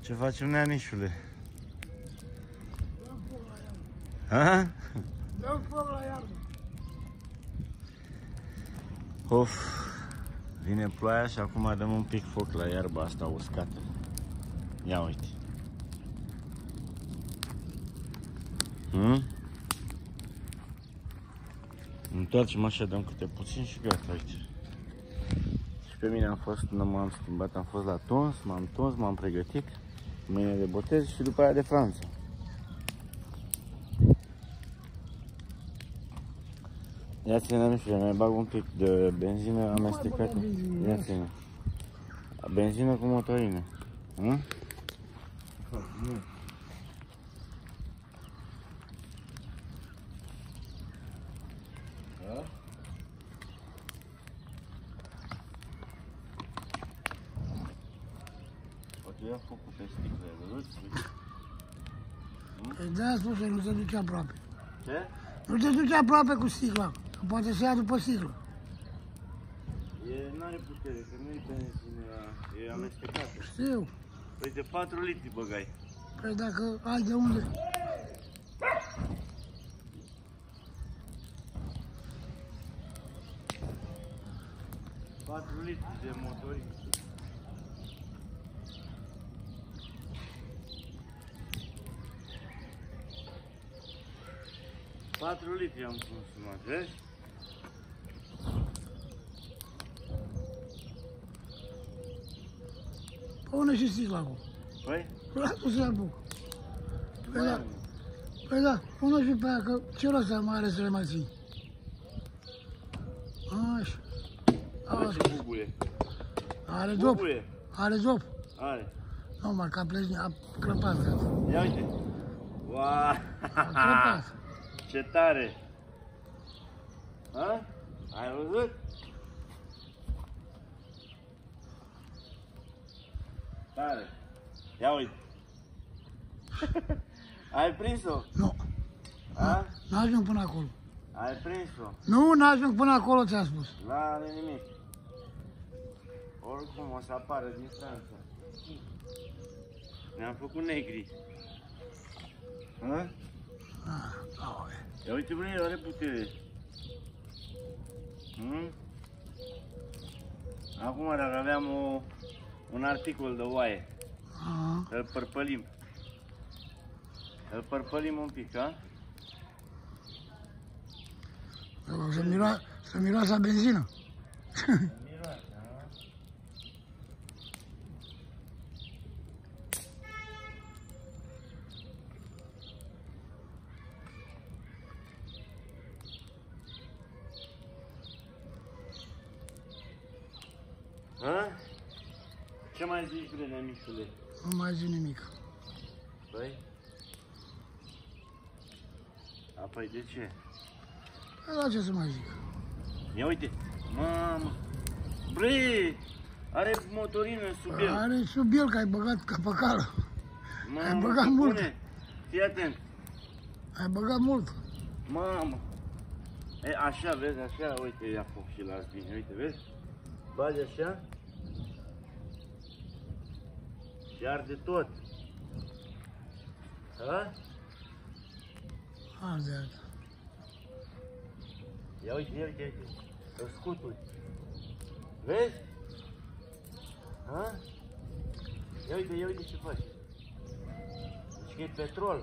Ce facem, neanișule? Ha? Dăm foc la iarbă. Of, vine ploaia și acum dăm un pic foc la iarba asta uscată. Ia uite. Hmm? Întoarcem așa, dăm câte puțin și gata, uite. Și pe mine am fost, nu m-am schimbat, am fost la tuns, m-am tuns, m-am pregătit. Mâine de botez și după aia de Franța. Ia ține, nu știu, mai bag un pic de benzină amestecată. benzină, Ia lasă. ține. Benzină cu motorină. Hm? Poate ia focul pe sticlă, ai văzut? Uite. Păi de-aia spus să nu te duci aproape. Ce? Nu te duci aproape cu sticla, că poate să ia după sticlă. E, n-are putere, că nu e benzină, e amestecată. Știu. Păi de 4 litri băgai. Păi dacă ai de unde... 4 litri de motorință. Patru litri am consumat, vezi? Pune și sticla acum. Păi? Lasă să apuc. Păi da, păi da, pune și pe aia, că ce rost mai are să le mai ții? Așa. Are Așa. ce bubuie. Are dop, Bubuie. are dop. Are. Nu, mă, că a pleci, a crăpat. Ia uite. Wow. A crăpat. Ce tare. Ha? Ai văzut? Tare. Ia uite. Ai prins-o? Nu, Ha? n-ajung până acolo. Ai prins-o? Nu, n-ajung până acolo, ți-am spus. N-are nimic. Oricum o să apară din Franța. Ne-am făcut negri. Ha? Ah, aole. Ia uite bine, are putere. Hmm? Acum dacă aveam o, un articol de oaie, Ah, îl părpălim. Îl părpălim un pic, ha? să miroase, să miroase a benzină. Miroase, ha? Ha? Ce mai zici, bre, nemișule? Nu mai zi nimic. Păi? A, păi de ce? Păi la ce să mai zic? Ia uite, mamă, bre, are motorină sub el. Are sub el că ai băgat capăcală. Mamă, ai băgat ce mult. bune. Fii atent, Ai băgat mult. mamă. E, așa, vezi, așa, uite, ia foc și las bine, uite, vezi? Bagi așa și arde tot. Ha? Arde, arde. Ia uite, ia uite, ia uite, îl scuturi. Vezi? Ha? Ia uite, ia uite ce faci. Deci că e petrol.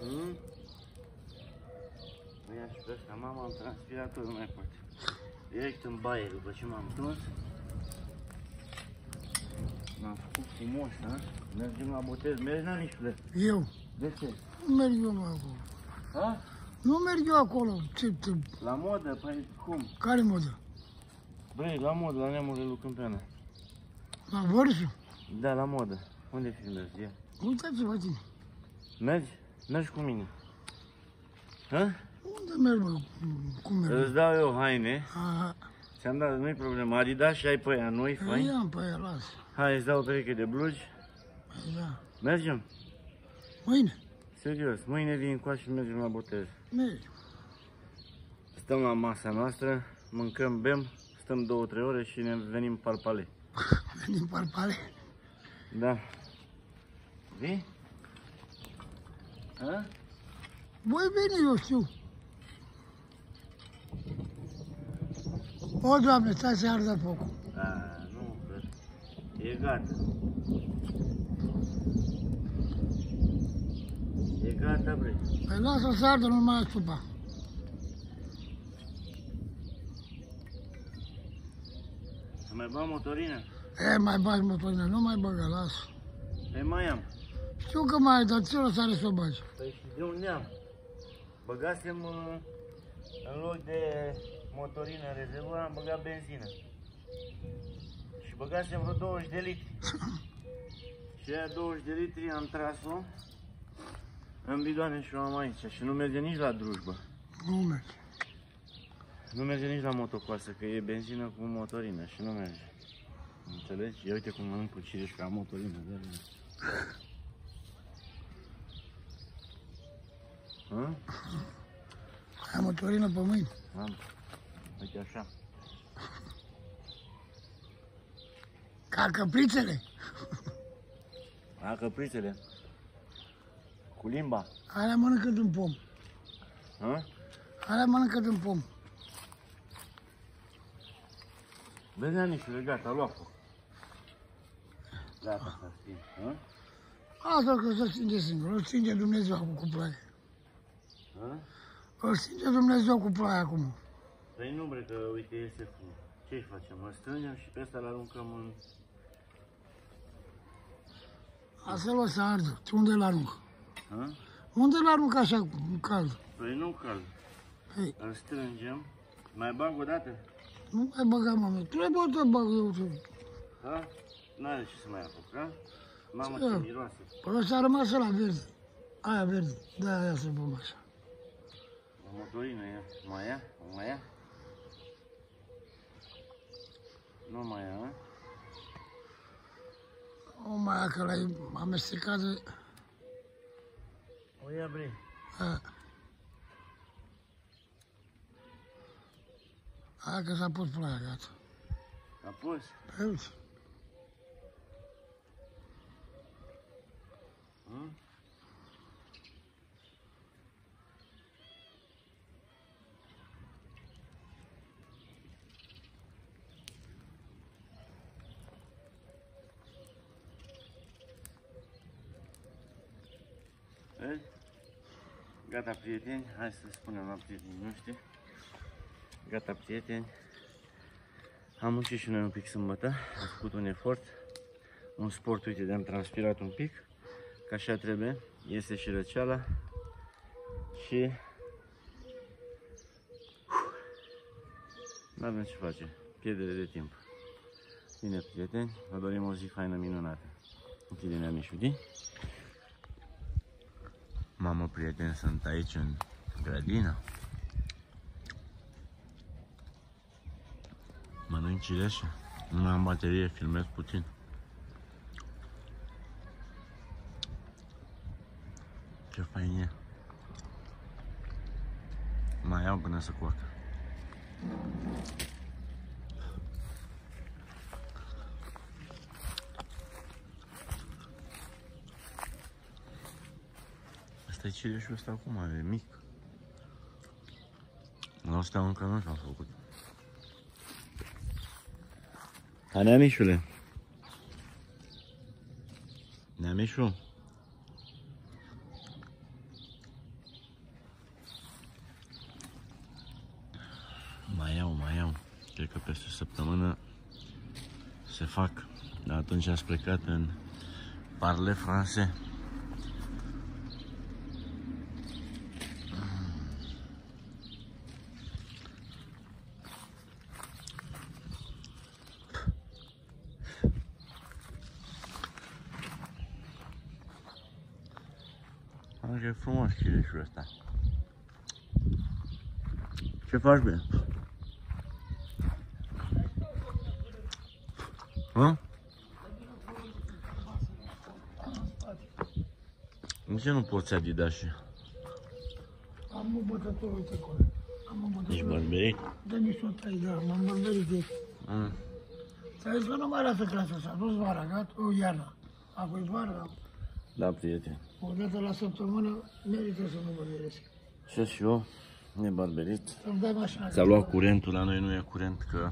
Hmm? Nu ia și pe ăsta, mama, am transpirat tot, nu mai pot. Direct în baie după ce m-am dus. M-am făcut frumos, ha? Mergem la botez. Mergi, nanișule? Eu. De ce? Nu merg eu mă, acolo. Ha? Nu merg eu acolo. Ce, ce, La modă? Păi cum? care modă? Băi, la modă, la neamurile lui Câmpeană. La vărsul? Da, la modă. Unde filmezi? Ia. Uitați-vă tine. Mergi? Mergi cu mine. Ha? Unde merg, bă? Cum merg? Îți dau eu haine. A, Ți-am dat, nu-i problemă. Adidas și ai pe aia noi, păi fain. ia pe aia, las. Hai, îți dau o pereche de blugi. Păi ia. Mergem? Mâine. Serios, mâine vin cu și mergem la botez. Mergi. Stăm la masa noastră, mâncăm, bem, stăm două, trei ore și ne venim parpale. Venim parpale. Da. Vii? A? Voi veni, eu știu. O, Doamne, stați să ardă focul. Da, nu, că e gata. E gata, bre. Păi lasă să ardă, nu mai asupa. Să mai bag motorină? E, mai bagi motorină, nu mai băga, lasă. Păi mai am. Știu că mai ai, dar ți-o lăsare să o bagi. Păi și de unde am? Băgasem uh, în loc de motorină în rezervor, am băgat benzină. Și băgasem vreo 20 de litri. și aia 20 de litri am tras-o în bidoane și o am aici. Și nu merge nici la drujbă. Nu merge. Nu merge nici la motocoasă, că e benzină cu motorină și nu merge. Înțelegi? Ia uite cum mănânc cu cireș ca motorină. de aia. Hă? Ai motorină pe mâini. Am. Uite așa. Ca căprițele. A, căprițele. Cu limba. Alea mănâncă din pom. Hă? Alea mănâncă din pom. Vezi, Anișule, gata, a luat foc. Gata, să sting. Hă? Asta că se stinge singur. Îl stinge Dumnezeu acum cu ploaie. Hă? Îl stinge Dumnezeu cu ploaie acum. Păi nu, bre, că uite, iese fum. Ce-i facem? Îl strângem și pe ăsta îl aruncăm în... Asta o să ardă. Tu unde îl arunc? Hă? Unde îl arunc așa cald? Păi nu cald. Hei, Îl strângem. Mai bag o dată? nu mai băga mama. Trebuie să bag eu. să- Ha? N-are ce să mai apuc, ha? Mamă, Ce? ce miroase. Păi ăsta a rămas la verde. Aia verde. Da, aia să băm așa. O motorină ia. Mai ia? O mai ia? Nu mai ia, ha? O mai ia că l-ai amestecat de... O ia, bre. A. Aia că s-a pus ploaia, gata. A pus? Păi uite. Hă? Vezi? Gata, prieteni, hai să spunem la prietenii noștri. Gata, prieteni. Am muncit și noi un pic sâmbătă, am făcut un efort, un sport, uite, de-am transpirat un pic, că așa trebuie, este și răceala și nu avem ce face, pierdere de timp. Bine, prieteni, vă dorim o zi faină, minunată. Închide-ne mișudi. Mamă, prieteni, sunt aici în grădină. Mănânc cireșe. Nu mai am baterie, filmez puțin. Ce fain e. Mai iau până să coacă. Asta e cireșul ăsta acum, e mic. La ăsta încă nu s-a făcut. Ha, Neamișule. Neamișu. Mai iau, mai iau. Cred că peste o săptămână se fac. Dar atunci ați plecat în Parle français. Așa e frumos cireșul ăsta. Ce faci, bine? Hă? De ce nu poți adidas și? Am o bătătură, uite acolo. Am Am îmbătrânit. Ești bărberit? Dă-mi și o trei, da, m-am bărbărit de Mm. Ți-a zis că nu mai lasă clasa asta, nu-ți vara, gata, o iarna. Acum e vara, Da, prieten. O dată la săptămână merită să mă bărberesc. Ce și eu, nebărberit. Să-mi dai mașina. S-a luat curentul, la noi nu e curent, că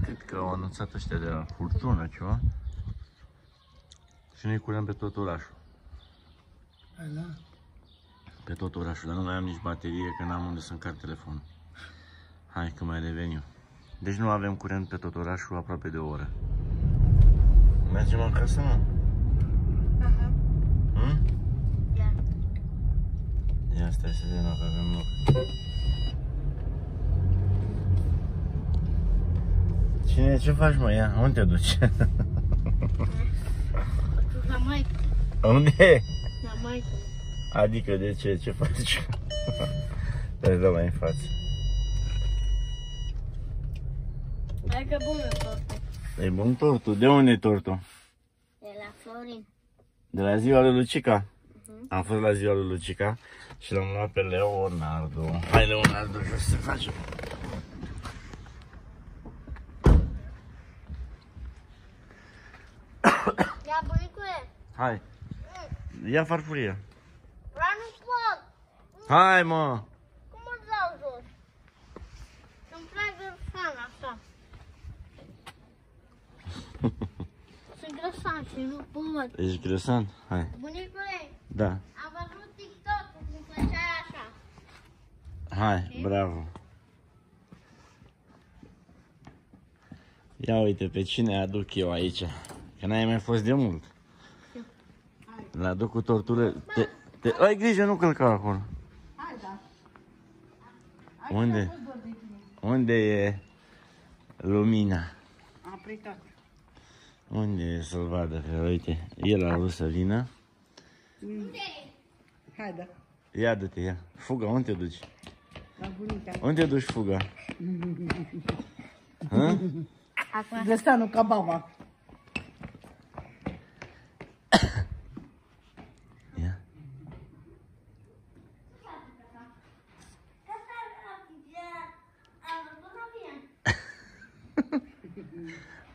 cred că au anunțat ăștia de la furtună ceva. Și nu e curent pe tot orașul. Da? Pe tot orașul, dar nu mai am nici baterie, că n-am unde să încarc telefonul. Hai că mai reveniu. Deci nu avem curent pe tot orașul aproape de o oră. Mergem acasă, mă? Aha. Hmm? Ia. Ia stai să vedem dacă avem loc. Cine, ce faci, mă? Ia, unde te duci? Tu la maică. unde? La maică. Adică de ce? Ce faci? Te dă mai în față. Hai că bună tortă. E bun tortul. De unde e tortul? De la Florin. De la ziua lui Lucica. Am fost la ziua lui Lucica și l-am luat pe Leonardo. Hai Leonardo, jos să facem. Ia bunicule. Hai. Ia farfuria. Vreau nu pot. Hai, mă. Cum îl dau jos? Să-mi tragă fan așa. Sunt grăsan și nu pot. Ești gresan? Hai. Bunicule, Da. am văzut TikTok-ul cum făceai așa. Hai, bravo. Ia uite pe cine aduc eu aici. Că n-ai mai fost de mult. L aduc cu tortură. Te, te, ai grijă, nu călca acolo. Hai, da. Unde? Unde e lumina? Am plecat. Unde e să-l vadă? Că uite, el a vrut să vină. Hai, da. Ia du-te, ia. Fuga, unde te duci? La bunica. Unde te duci fuga? Hă? Găstanul ca baba. Ia.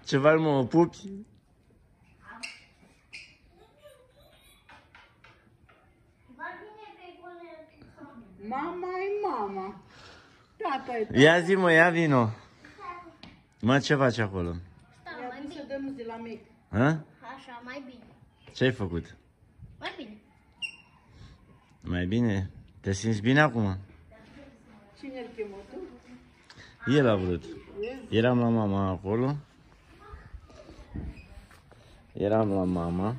Ce faci, mă, o pupi? Mama e mama. Tata e tata. Ia zi, mă, ia vino. Mă, ce faci acolo? Stau, I-a mai dus să bine. dăm de la mic. Hă? Așa, mai bine. Ce-ai făcut? Mai bine. Mai bine? Te simți bine acum? Cine îl chemă tu? El a vrut. Eram la mama acolo. Eram la mama.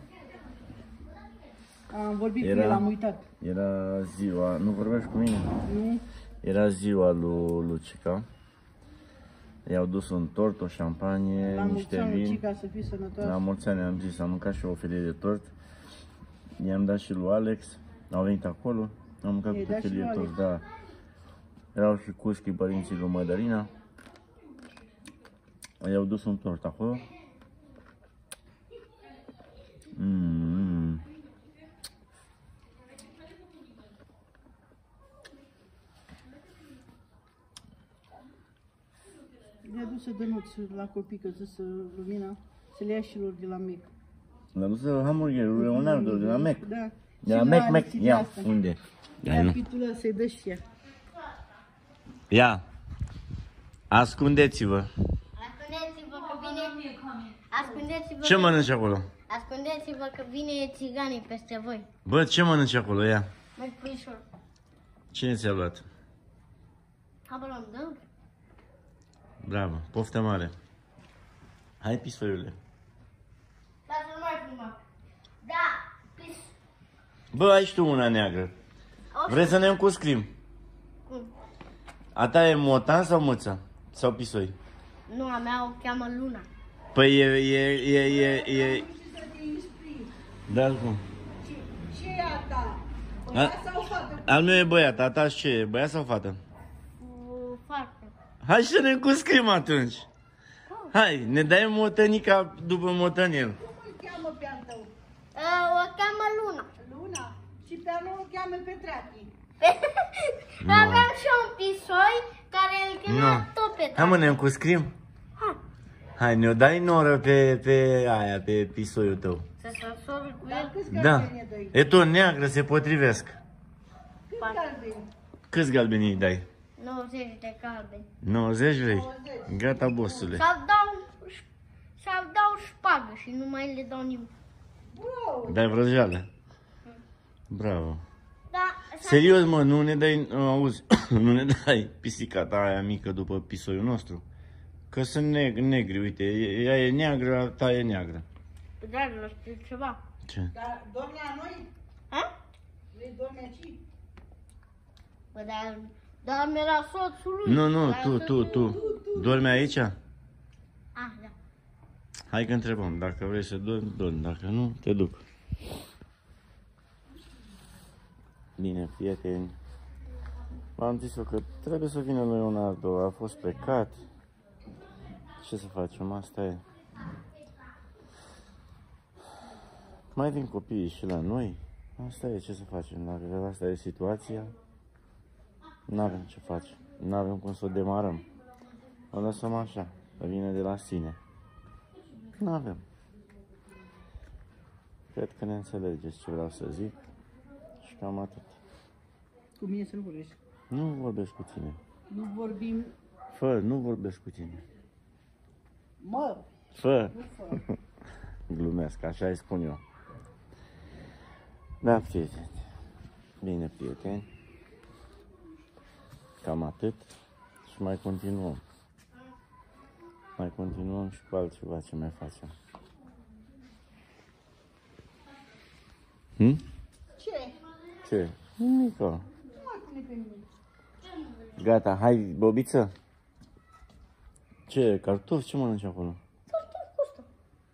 Am vorbit Era- cu el, am uitat. Era ziua, nu vorbești cu mine? Nu? Era ziua lui Lucica. I-au dus un tort, o șampanie, La mulți niște ani, vin. Lucica, să fii sănătoasă. La mulți ani am zis, am mâncat și eu o felie de tort. I-am dat și lui Alex. Au venit acolo. Am mâncat I-ai cu dat și felie lui de tort, da. Erau și cuschi părinții lui Mădălina. I-au dus un tort acolo. Mm. Mi-a dus să dănuți la copii, că zis lumina, să le ia și lor de la mic. L-a dus la hamburgerul Leonardo de la Mac. Da. De la Și Mac, la Mac. Alexi de Ia, asta. unde? Ia pitula să-i dă și ea. Ia. Ascundeți-vă. Ascundeți-vă că vine... Ascundeți-vă Ce că... mănânci acolo? Ascundeți-vă că vine țiganii peste voi. Bă, ce mănânci acolo? Ia. Mai puișor. Cine ți-a luat? Habar am dăm? Bravo, poftă mare. Hai pisfăiule. Dar să nu mai filma. Da, pis. Bă, ai și tu una neagră. O, Vrei să ne încuscrim? Cum? A ta e motan sau mâță? Sau pisoi? Nu, a mea o cheamă Luna. Păi e, e, e, e, e... Da, cum? Ce e a ta? A, Băiat sau fată? al meu e băiat, a ta ce e? Băiat sau fată? Cu foarte. Hai să ne încuscrim atunci. Hai, ne dai motănica după motănel. Cum îl cheamă pe al tău? Uh, o cheamă Luna. Luna. Și pe al meu îl cheamă Petrachi. Aveam și eu un pisoi care îl chema Nu. tot pe Hai mă, ne încuscrim? Hai. Hai, ne-o dai noră pe, pe aia, pe pisoiul tău. Să se absorbe cu Dar el. câți Da. galbeni dai? E tot neagră, se potrivesc. Câți galbeni? Câți galbeni îi dai? 90 de galbeni. 90 vrei? Gata, bossule. Sau dau, sau dau șpagă și nu mai le dau nimic. Wow! Dai vrăjeală. Bravo. Da, Serios, mă, nu ne dai, auzi, nu ne dai pisica ta aia mică după pisoiul nostru? Că sunt neg- negri, uite, ea e neagră, a ta e neagră. dragilor, știu ceva. Ce? Dar dormi la noi? Ha? Vrei dormi aici? Bă, dar, dar mi-era soțul lui. Nu, nu, Dar tu, tu, soțul- tu. Dormi aici? Ah, da. Hai că întrebăm, dacă vrei să dormi, dormi, dacă nu, te duc. Bine, prieteni, v-am zis eu că trebuie să vină Leonardo, a fost plecat. Ce să facem, asta e. Mai vin copiii și la noi, asta e, ce să facem, dacă asta e situația, nu avem ce face, nu avem cum să o demarăm. O lăsăm așa, să vină de la sine. Nu avem. Cred că ne înțelegeți ce vreau să zic și cam atât. Cu mine să nu vorbești. Nu vorbesc cu tine. Nu vorbim, Fă, nu vorbesc cu tine. mă, Fă. nu fă. Glumesc, așa îi spun eu. Da, prieteni. Bine, prieteni. Cam atât. Și mai continuăm. Mai continuăm și cu altceva ce mai facem. Hm? Ce? Ce? Nimica. Nu mai pune pe mine. Gata, hai, bobiță. Ce, cartofi? Ce mănânci acolo?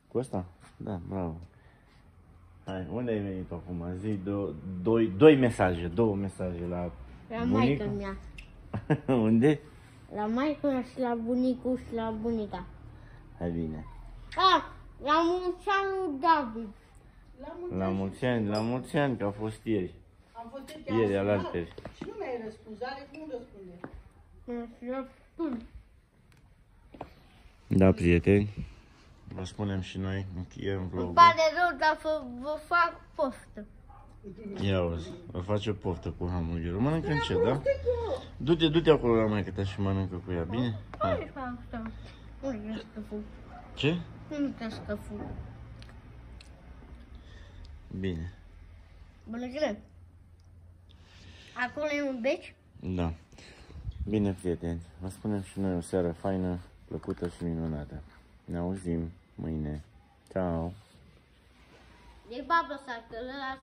Cu ăsta? Da, bravo. Hai, unde ai venit acum? Zi do, doi, doi mesaje, două mesaje la La bunica. maică mea. unde? La maică mea și la bunicul și la bunica. Hai bine. Ah, la mulți ani lui David. La mulți La ani. mulți ani, la mulți ani, că a fost ieri. Am fost Ieri, ieri, alaltări. Și nu mi-ai răspuns, are cum răspunde. Și la spun. Da, prieteni. Vă spunem și noi, încheiem Îmi vlogul. pare rău, dar vă, vă fac poftă. Ia uzi, vă face poftă cu hamburgerul. Mănâncă încet, da? Du-te, du-te acolo la maică ta și mănâncă cu ea, bine? Hai. Hai, fac asta. Nu trebuie să fug. Ce? Nu trebuie să fug. Bine. Bună ziua. Acolo e un beci? Da. Bine, prieteni, vă spunem și noi o seară faină, plăcută și minunată. Ne auzim mâine. Ciao. E babă să că ăla